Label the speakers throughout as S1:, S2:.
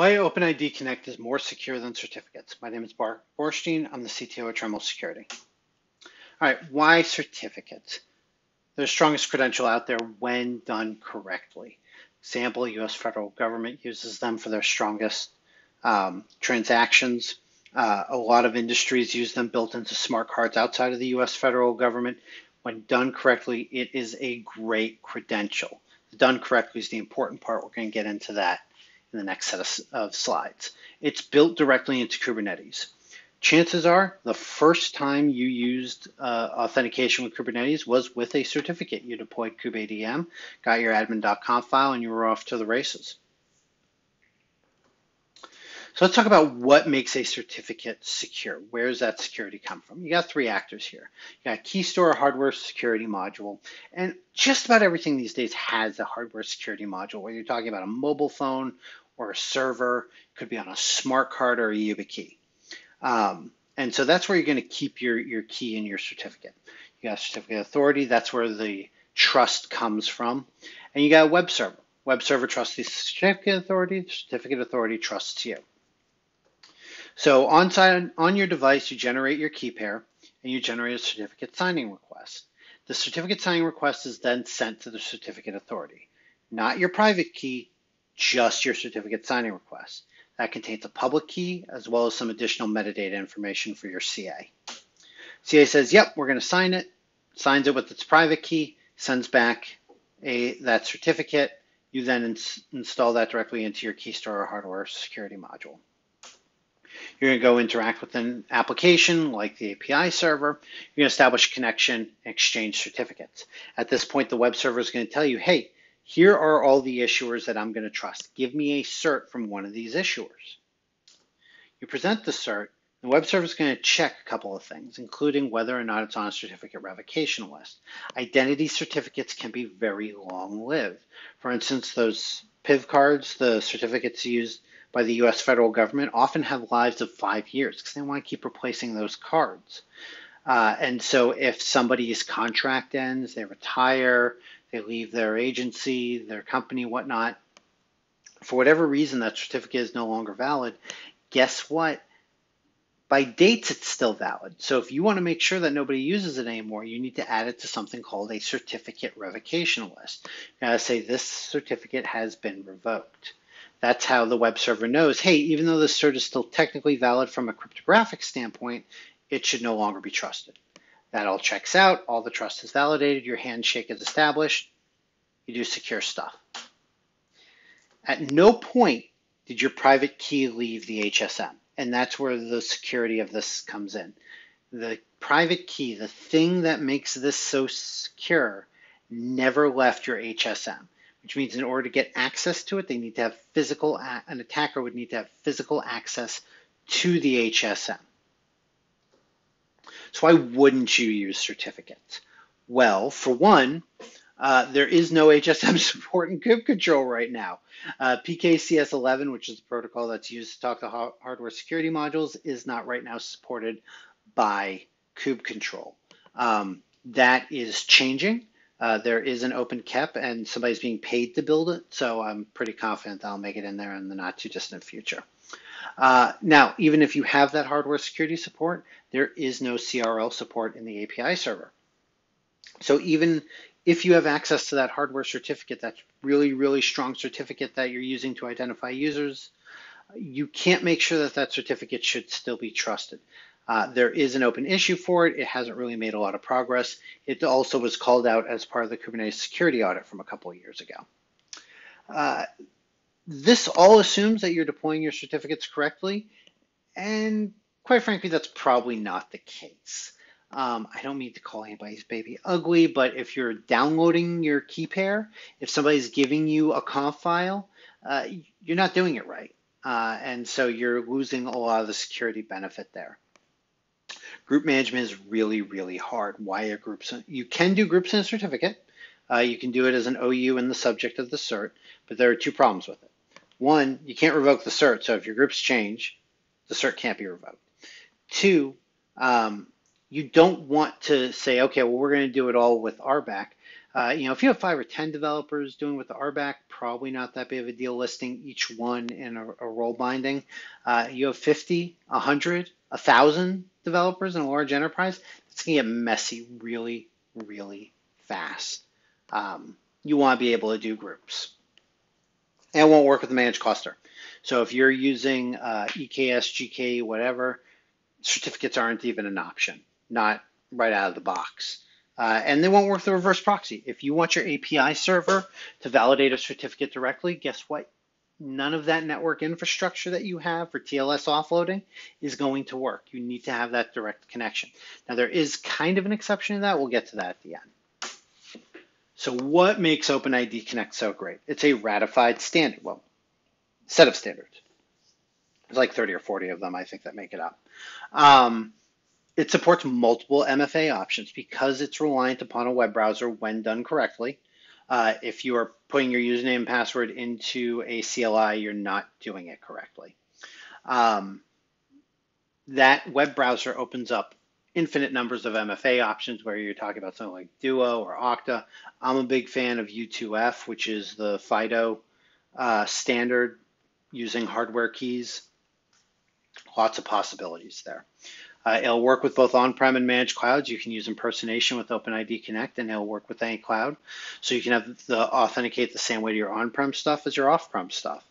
S1: Why OpenID Connect is more secure than certificates. My name is Marc Boorshtein. I'm the CTO at Tremolo Security. All right, why certificates? They're the strongest credential out there when done correctly. Example, US federal government uses them for their strongest um, transactions. Uh, a lot of industries use them built into smart cards outside of the US federal government. When done correctly, it is a great credential. Done correctly is the important part. We're going to get into that in the next set of, of slides. It's built directly into Kubernetes. Chances are the first time you used uh, authentication with Kubernetes was with a certificate. You deployed kubeadm, got your admin.conf file, and you were off to the races. So let's talk about what makes a certificate secure. Where does that security come from? You got three actors here. You got key store hardware security module, and just about everything these days has a hardware security module, whether you're talking about a mobile phone or a server, could be on a smart card or a YubiKey. Um, and so that's where you're going to keep your, your key and your certificate. You got certificate authority, that's where the trust comes from. And you got a web server. Web server trusts the certificate authority, the certificate authority trusts you. So on, on your device, you generate your key pair and you generate a certificate signing request. The certificate signing request is then sent to the certificate authority, not your private key, just your certificate signing request. That contains a public key as well as some additional metadata information for your CA. CA says, yep, we're going to sign it, signs it with its private key, sends back a that certificate. You then ins install that directly into your key store or hardware security module. You're going to go interact with an application like the API server. You're going to establish a connection exchange certificates. At this point, the web server is going to tell you, hey, here are all the issuers that I'm going to trust. Give me a cert from one of these issuers. You present the cert, the web server is going to check a couple of things, including whether or not it's on a certificate revocation list. Identity certificates can be very long lived. For instance, those PIV cards, the certificates used by the US federal government, often have lives of five years because they want to keep replacing those cards. Uh, and so if somebody's contract ends, they retire, they leave their agency, their company, whatnot. For whatever reason, that certificate is no longer valid. Guess what? By dates, it's still valid. So if you want to make sure that nobody uses it anymore, you need to add it to something called a certificate revocation list. Gotta say this certificate has been revoked. That's how the web server knows, hey, even though this cert is still technically valid from a cryptographic standpoint, it should no longer be trusted. That all checks out, all the trust is validated, your handshake is established, you do secure stuff. At no point did your private key leave the HSM, and that's where the security of this comes in. The private key, the thing that makes this so secure, never left your HSM, which means in order to get access to it, they need to have physical, an attacker would need to have physical access to the HSM. So why wouldn't you use certificates? Well, for one, uh, there is no HSM support in kube control right now. Uh, PKCS11, which is the protocol that's used to talk to ha hardware security modules, is not right now supported by kube control. Um, that is changing. Uh, there is an open cap and somebody's being paid to build it, so I'm pretty confident that I'll make it in there in the not too distant future. Uh, now, even if you have that hardware security support, there is no CRL support in the API server. So even if you have access to that hardware certificate, that really, really strong certificate that you're using to identify users, you can't make sure that that certificate should still be trusted. Uh, there is an open issue for it. It hasn't really made a lot of progress. It also was called out as part of the Kubernetes security audit from a couple of years ago. Uh, this all assumes that you're deploying your certificates correctly, and quite frankly, that's probably not the case. Um, I don't mean to call anybody's baby ugly, but if you're downloading your key pair, if somebody's giving you a conf file, uh, you're not doing it right. Uh, and so you're losing a lot of the security benefit there. Group management is really, really hard. Why are groups? You can do groups in a certificate. Uh, you can do it as an OU in the subject of the cert, but there are two problems with it. One, you can't revoke the cert. So if your groups change, the cert can't be revoked. Two, um, you don't want to say, okay, well, we're going to do it all with RBAC. Uh, you know, if you have five or 10 developers doing with the RBAC, probably not that big of a deal listing each one in a, a role binding. Uh, you have 50, 100, 1,000 developers in a large enterprise, it's going to get messy really, really fast. Um, you want to be able to do groups. And it won't work with the managed cluster. So if you're using uh, EKS, GK, whatever, certificates aren't even an option, not right out of the box. Uh, and they won't work with the reverse proxy. If you want your API server to validate a certificate directly, guess what? None of that network infrastructure that you have for TLS offloading is going to work. You need to have that direct connection. Now, there is kind of an exception to that. We'll get to that at the end. So, what makes OpenID Connect so great? It's a ratified standard. Well, set of standards. There's like 30 or 40 of them, I think, that make it up. Um, it supports multiple MFA options because it's reliant upon a web browser when done correctly. Uh, if you are putting your username and password into a CLI, you're not doing it correctly. Um, that web browser opens up infinite numbers of MFA options where you're talking about something like Duo or Okta. I'm a big fan of U2F, which is the FIDO uh, standard using hardware keys. Lots of possibilities there. Uh, it'll work with both on-prem and managed clouds. You can use impersonation with OpenID Connect, and it'll work with any cloud. So you can have the authenticate the same way to your on-prem stuff as your off-prem stuff.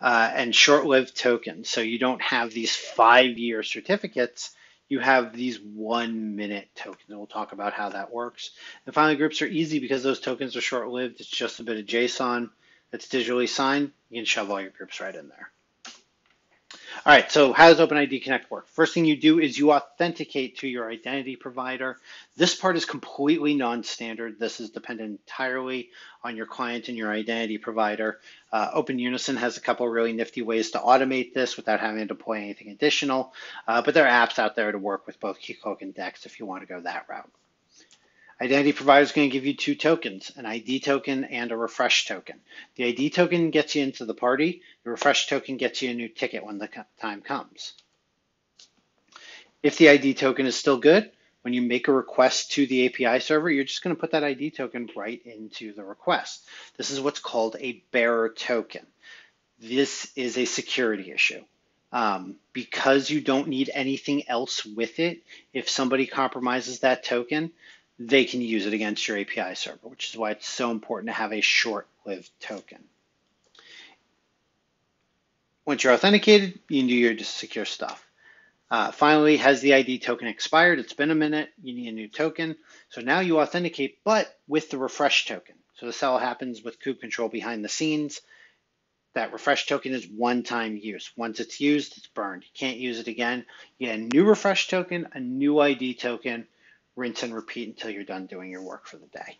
S1: Uh, and short-lived tokens. So you don't have these five-year certificates. You have these one-minute tokens. And we'll talk about how that works. And finally, groups are easy because those tokens are short-lived. It's just a bit of JSON that's digitally signed. You can shove all your groups right in there. All right, so how does OpenID Connect work? First thing you do is you authenticate to your identity provider. This part is completely non-standard. This is dependent entirely on your client and your identity provider. Uh, OpenUnison has a couple really nifty ways to automate this without having to deploy anything additional, uh, but there are apps out there to work with both Keycloak and Dex if you want to go that route. Identity provider is going to give you two tokens, an ID token and a refresh token. The ID token gets you into the party. The refresh token gets you a new ticket when the time comes. If the ID token is still good, when you make a request to the API server, you're just going to put that ID token right into the request. This is what's called a bearer token. This is a security issue. Um, because you don't need anything else with it, if somebody compromises that token, they can use it against your API server, which is why it's so important to have a short-lived token. Once you're authenticated, you can do your secure stuff. Uh, finally, has the ID token expired? It's been a minute. You need a new token. So now you authenticate, but with the refresh token. So the all happens with kube control behind the scenes. That refresh token is one-time use. Once it's used, it's burned. You can't use it again. You get a new refresh token, a new ID token, rinse and repeat until you're done doing your work for the day.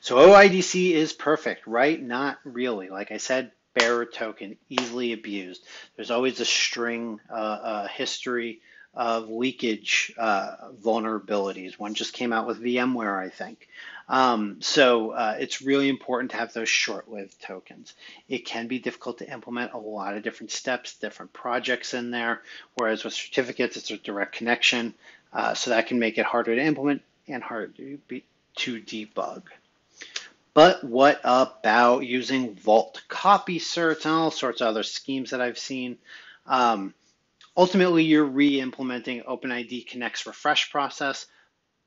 S1: So OIDC is perfect, right? Not really. Like I said, bearer token, easily abused. There's always a string, uh, uh, history of leakage uh, vulnerabilities. One just came out with VMware, I think. Um, so uh, it's really important to have those short-lived tokens. It can be difficult to implement a lot of different steps, different projects in there, whereas with certificates, it's a direct connection. Uh, so that can make it harder to implement and harder to, be, to debug. But what about using Vault copy certs and all sorts of other schemes that I've seen? Um, ultimately, you're re-implementing OpenID Connect's refresh process,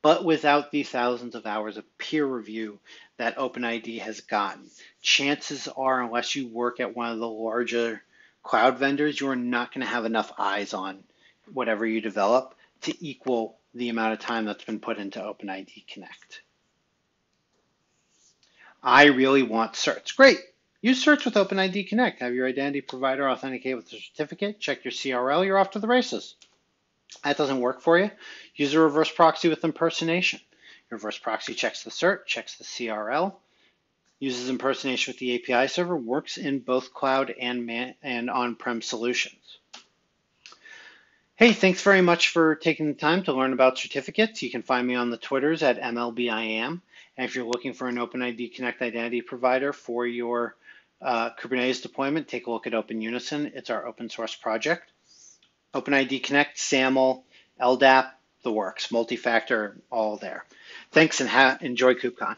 S1: but without the thousands of hours of peer review that OpenID has gotten. Chances are, unless you work at one of the larger cloud vendors, you're not going to have enough eyes on whatever you develop to equal the amount of time that's been put into OpenID Connect. I really want certs. Great. Use certs with OpenID Connect. Have your identity provider authenticate with a certificate, check your CRL, you're off to the races. That doesn't work for you. Use a reverse proxy with impersonation. Reverse proxy checks the cert, checks the CRL, uses impersonation with the API server, works in both cloud and, and on-prem solutions. Hey, thanks very much for taking the time to learn about certificates. You can find me on the Twitters at MLBIAM. And if you're looking for an OpenID Connect identity provider for your uh, Kubernetes deployment, take a look at OpenUnison. It's our open source project. OpenID Connect, SAML, LDAP, the works, multi-factor, all there. Thanks and ha- enjoy KubeCon.